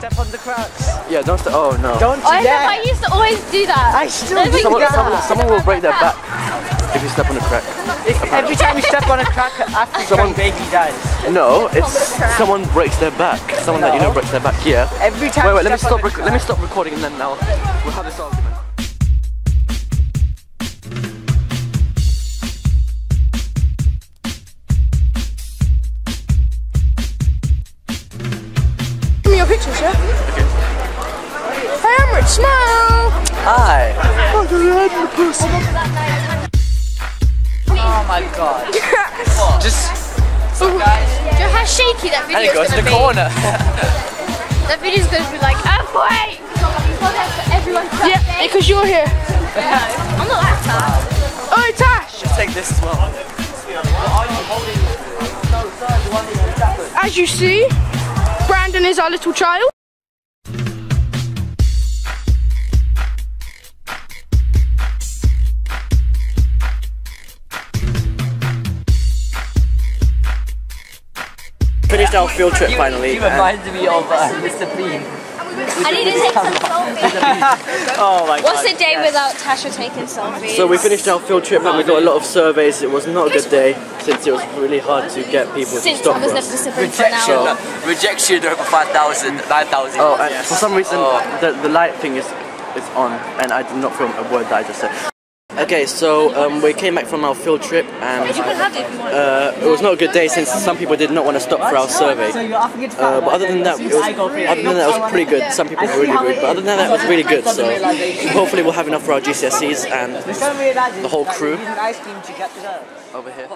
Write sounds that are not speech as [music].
Don't st- oh no. Don't you I, dare. I used to always do that. I still Don't do Someone, that. someone, someone will break their back if you step on a crack. If- every time you step on a crack, African Someone- baby dies. No, it's someone breaks their back. Someone that you know breaks their back. Yeah. Every time Wait, you wait. Let me stop. a Rec- crack. let me stop recording and then now we'll have this argument. Pictures, yeah? Hey, Emmerich, smile! Hi. Oh my god. [laughs] Just. Do you know how shaky that And video it goes is to going the to be? corner. [laughs] That video's going to be like, oh wait! Everyone Yeah, because you're here. I'm not that fast. Oh, Tash! Take this as well. As you see, Brandon is our little child. Finished our field trip finally. He and- reminds me of uh, Mr. Bean. I need to take some selfies. [laughs] Oh my What's god. a day without Tasha taking selfies? So we finished our field trip and we got a lot of surveys. It was not a good day since it was really hard to get people to stop I was for never us. disciplined for Rejection. now. Rejection over 5,000, 9,000. Oh, and for some reason oh. the, the light thing is is on and I did not film a word that I just said. Okay, so um, we came back from our field trip and You can have it if you want. uh, it was not a good day since some people did not want to stop for our survey. So you're African Uh, but other than that, it was, other than that, it was pretty good. Some people were really rude, but other than that, it was really good. So hopefully, we'll have enough for our GCSEs and Just don't realise the whole crew Using ice cream to get the girl. over here.